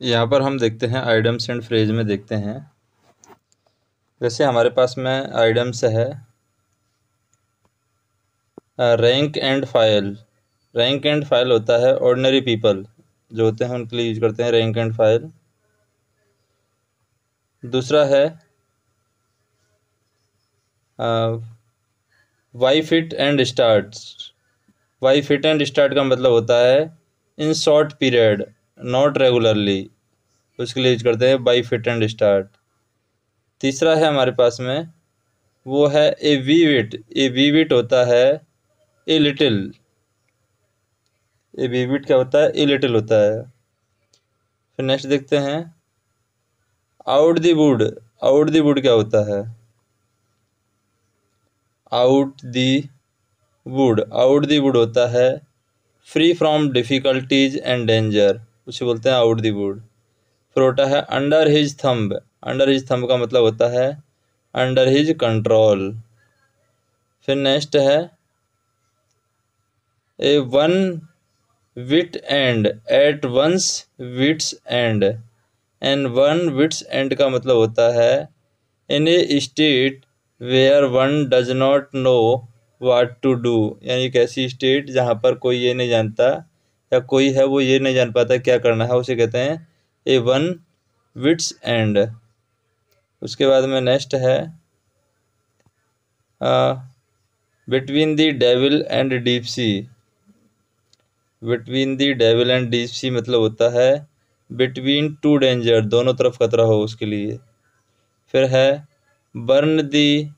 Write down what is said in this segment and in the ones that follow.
यहाँ पर हम देखते हैं आइडम्स एंड फ्रेज में देखते हैं। वैसे हमारे पास में आइडम्स है। Rank and file rank and file होता है ऑर्डनरी पीपल जो होते हैं उनके लिए यूज़ करते हैं रैंक एंड फ़ाइल दूसरा है by fit and start by fit and start का मतलब होता है in short period not regularly उसके लिए यूज़ करते हैं बाई फिट एंड स्टार्ट तीसरा है हमारे पास में, वो है a wee bit a wee bit होता है a little a wee bit क्या होता है? ए लिटिल होता है. फिर नेक्स्ट देखते हैं. Out the wood out the wood क्या होता है? Out the wood out the wood होता है free from difficulties and danger उसे बोलते हैं आउट दी फिर होता है under his thumb. Under his thumb का मतलब होता है अंडर हिज कंट्रोल। फिर नेक्स्ट है a one wit end. At one's wits end. And one wits end का मतलब होता है in a state where one does not know what to do. यानी एक ऐसी स्टेट जहाँ पर कोई ये नहीं जानता या कोई है वो ये नहीं जान पाता क्या करना है, उसे कहते हैं ए वन विट्स एंड। उसके बाद में नेक्स्ट है between the devil and deep sea. Between the devil and deep sea मतलब होता है बिटवीन टू डेंजर, दोनों तरफ़ खतरा हो उसके लिए। फिर है, burn the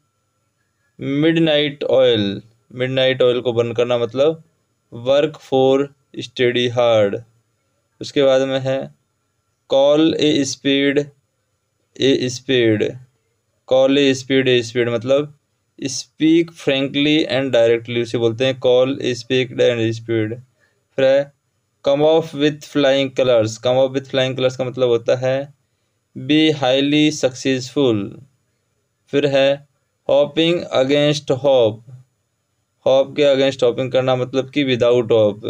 midnight oil. Midnight oil को बर्न करना मतलब वर्क फॉर स्टडी हार्ड। उसके बाद में है, call a spade a spade. Call a spade a spade मतलब स्पीक फ्रेंकली एंड डायरेक्टली उसे बोलते हैं, कॉल स्पीक एंड स्पीड। फिर है, come off with flying colours. Come off with flying colours का मतलब होता है, बी हाईली सक्सेसफुल। फिर है, हॉपिंग अगेंस्ट हॉप। हॉप के अगेंस्ट हॉपिंग करना मतलब कि विदाउट हॉप।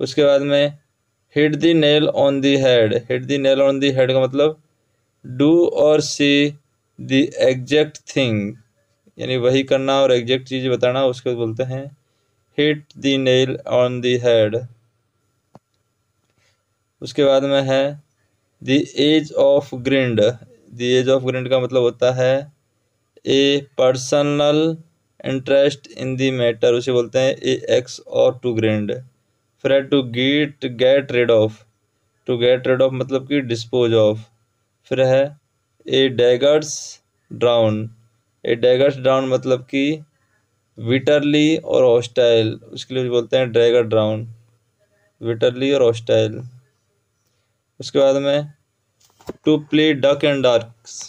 उसके बाद में hit the nail on the head hit the nail on the head का मतलब डू और सी दी एग्जैक्ट थिंग यानी वही करना और एग्जैक्ट चीज़ बताना, उसको बोलते हैं hit the nail on the head उसके बाद में है the edge of grind the edge of grind का मतलब होता है a personal interest in the matter उसे बोलते हैं ए एक्स और टू ग्रिंड फिर to get get rid of to get rid of मतलब कि डिस्पोज ऑफ़ फिर है a daggers drawn a daggers drawn मतलब कि विटरली और हॉस्टाइल उसके लिए बोलते हैं ड्रैगर ड्राउन विटरली और हॉस्टाइल उसके बाद में to play duck and drakes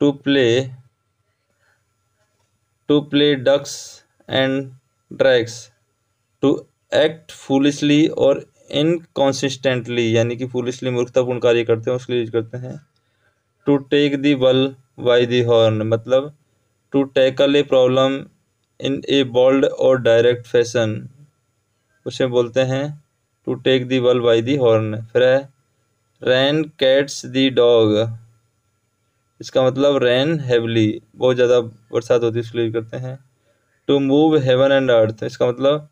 to play to play ducks and drakes to act foolishly और इनकॉन्सिस्टेंटली यानी कि फूलिशली मूर्खतापूर्ण कार्य करते हैं, उसके लिए यूज़ करते हैं। To take the bull by the horn मतलब to tackle a problem in a bold और डायरेक्ट फ़ैशन उसे बोलते हैं to take the bull by the horn फिर है रैन कैट्स दी डॉग इसका मतलब रैन हैवली बहुत ज़्यादा बरसात होती है इसके लिए करते हैं। To move heaven and earth इसका मतलब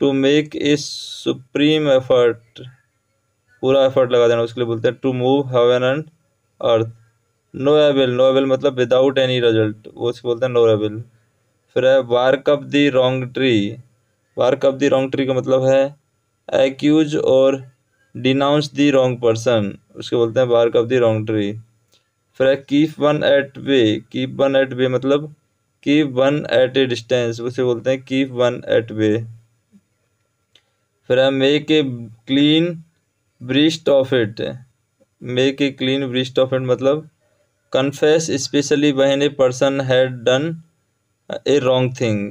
to make a supreme effort पूरा एफर्ट लगा देना, उसके लिए बोलते हैं to move heaven and earth no avail no avail मतलब विदाउट एनी रिज़ल्ट वो उसको बोलते हैं नो एबल फिर है bark up the wrong tree bark up the wrong tree का मतलब है एक्यूज और डिनाउंस दी रॉन्ग पर्सन उसके बोलते हैं bark up the wrong tree फिर है keep one at bay keep one at bay मतलब keep one at a distance उसे बोलते हैं कीप वन एट वे फिर है make a clean breast of it make a clean breast of it मतलब confess specially when a person had done a wrong thing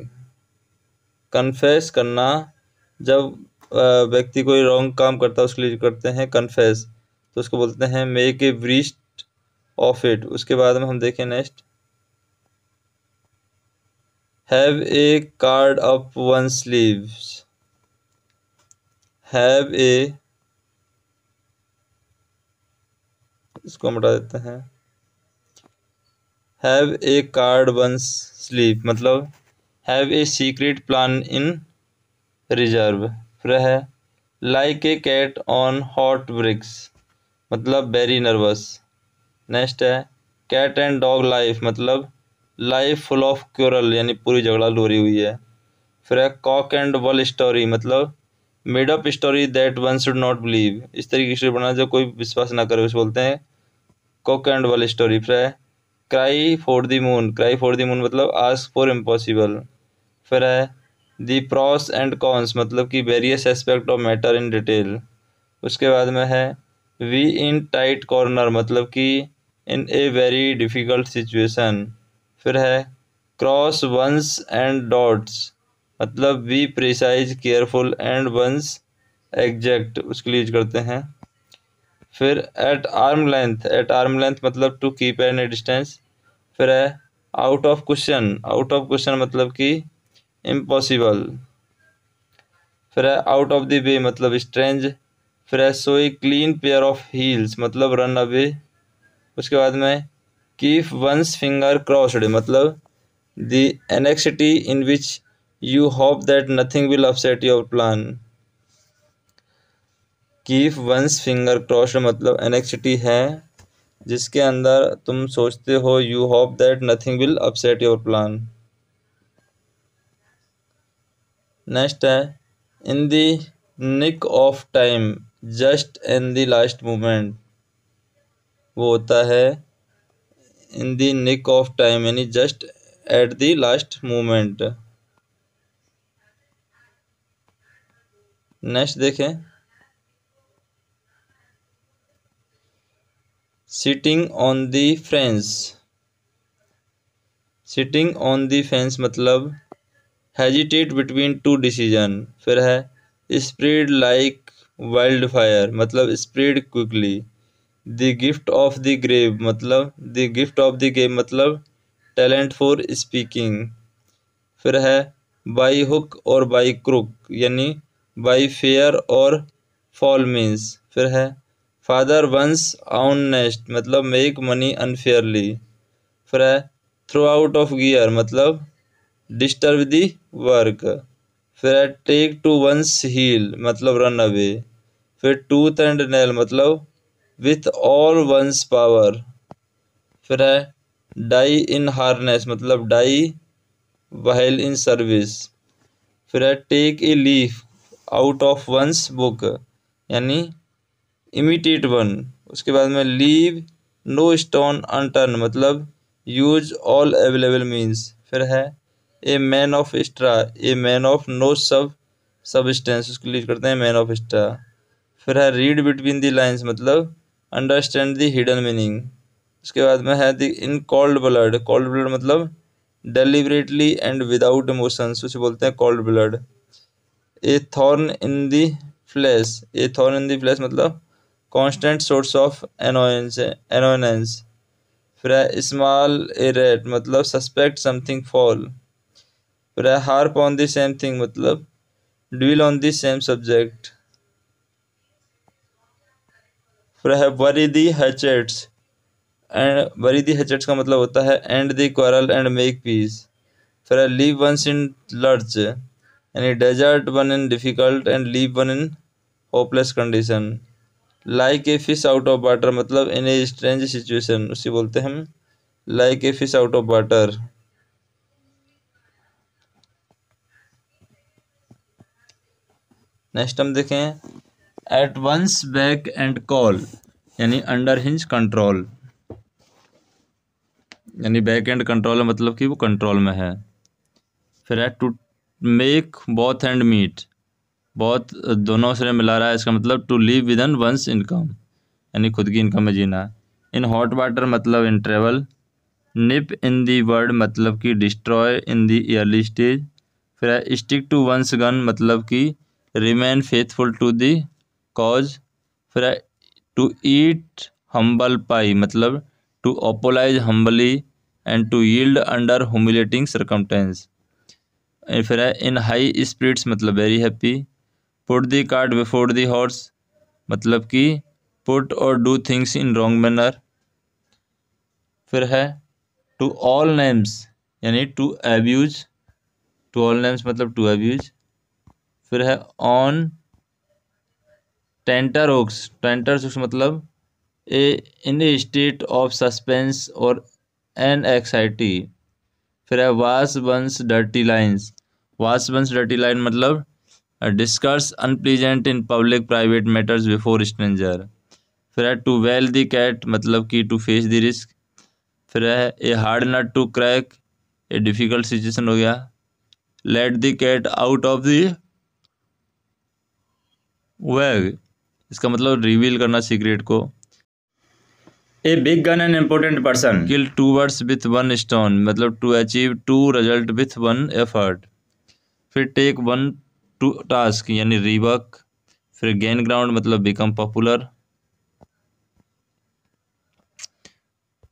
confess करना, जब व्यक्ति कोई रॉन्ग काम करता है, उसके लिए करते हैं कन्फेस तो उसको बोलते हैं make a breast of it उसके बाद में हम देखें next have a card up one sleeves have a इसको हम देते हैं। Have a card one's sleeve मतलब have a secret plan in reserve फिर है like a cat on hot bricks मतलब वेरी नर्वस नेक्स्ट है कैट एंड डॉग लाइफ मतलब लाइफ फुल ऑफ़ क्यूरल यानी पूरी झगड़ा लोरी हुई है। फिर है कॉक एंड वल स्टोरी मतलब made up story that one should not believe इस तरीके से बना जो कोई विश्वास ना करे, उसे बोलते हैं कॉक एंड वल स्टोरी फिर है cry for the moon cry for the moon मतलब आस्क फॉर इम्पॉसिबल फिर है दी प्रॉस एंड कॉन्स मतलब कि various aspect of matter in detail उसके बाद में है वी इन टाइट कॉर्नर मतलब कि in a very difficult situation फिर है क्रॉस वंस एंड डॉट्स मतलब be precise careful and one's exact उसके लिए यूज़ करते हैं। फिर at arm length at arm length मतलब to keep an a distance फिर है out of question out of question मतलब कि इम्पॉसिबल फिर है आउट ऑफ़ द वे मतलब स्ट्रेंज फिर है show a clean pair of heels मतलब रन अवे उसके बाद में कीफ वंस फिंगर क्रॉसड मतलब the anxiety in which you hope that nothing will upset your plan keep one's finger crossed मतलब anxiety है, जिसके अंदर तुम सोचते हो you hope that nothing will upset your plan next है in the nick of time just in the last moment वो होता है in the nick of time यानी just at the last moment next देखें। Sitting on the fence sitting on the fence मतलब hesitate between two decision फिर है spread like wild fire मतलब spread quickly the gift of the grave मतलब the gift of the game मतलब talent for speaking फिर है by hook और by crook यानी बाई फेयर और फॉल मीन्स फिर है फादर वंस आउन नेस्ट मतलब मेक मनी अनफेयरली फिर है थ्रू आउट ऑफ़ गियर मतलब डिस्टर्ब दी वर्क फिर है टेक टू वंस हील मतलब रन अवे फिर टूथ एंड नेल मतलब विथ ऑल वंस पावर फिर है डाई इन हार्नेस मतलब डाई वाइल इन सर्विस फिर है take a leaf out of one's book यानी इमिटेट वन उसके बाद में लीव नो स्टोन अनटर्न मतलब यूज़ ऑल अवेलेबल मीन्स फिर है a man of straw a man of no sub substance उसको लीड करते हैं मैन ऑफ़ स्ट्रा फिर है रीड बिटवीन दी लाइन्स मतलब अंडरस्टैंड दी हिडन मीनिंग उसके बाद में है the in cold blood cold blood मतलब डेलिबरेटली एंड विदाउट इमोशंस उसे बोलते हैं cold blood a thorn in the flesh. A thorn in the flesh मतलब constant source of annoyance annoyance फिर है स्मॉल ए रेट मतलब सस्पेक्ट समथिंग फॉल फिर harp on the same thing मतलब dwell on the same subject फिर है bury the hatchets and bury the hatchets का मतलब होता है end the quarrel and make peace फिर लीव वंस इन लर्च यानी desert one in difficult and leave one in hopeless condition like a fish out of water मतलब in a strange situation उसे बोलते हैं हम। Like a fish out of water next हम देखें। At one's beck and call यानी under his control यानी back and control मतलब कि वो कंट्रोल में है। फिर at to make both end meet बहुत दोनों से मिला रहा है, इसका मतलब to live within one's income यानी खुद की इनकम में जीना इन हॉट वाटर मतलब in travel nip in the word मतलब कि destroy in the early stage फिर स्टिक टू वंस गन मतलब कि remain faithful to the cause फिर टू ईट हम्बल पाई मतलब to apologise humbly and to yield under humiliating circumstance फिर है in high spirits मतलब very happy put the cart before the horse मतलब कि put और do things in wrong manner फिर है टू ऑल नेम्स यानी to abuse to all names मतलब टू एब्यूज फिर है on tenterhooks tenterhooks मतलब a in a state of suspense और एन एक्साइटी फिर है wash one's dirty linens wash one's dirty linen मतलब discuss unpleasant in public private matters before stranger फिर है टू वेल दी कैट मतलब कि to face the risk फिर है a hard nut to crack a difficult situation हो गया. Let the cat out of the bag इसका मतलब रिवील करना सीक्रेट को. A big gun an important person kill two birds with one stone मतलब to achieve two result with one effort फिर take one to task यानी rework फिर gain ground मतलब become popular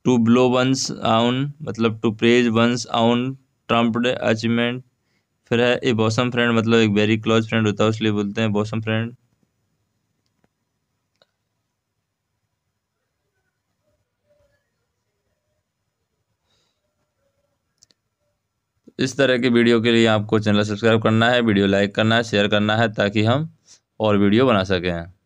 to blow one's own मतलब to praise one's own trump achievement फिर है a bosom friend मतलब एक वेरी क्लोज फ्रेंड होता है, उसलिए बोलते हैं बॉसम फ्रेंड इस तरह की वीडियो के लिए आपको चैनल सब्सक्राइब करना है, वीडियो लाइक करना है, शेयर करना है ताकि हम और वीडियो बना सकें।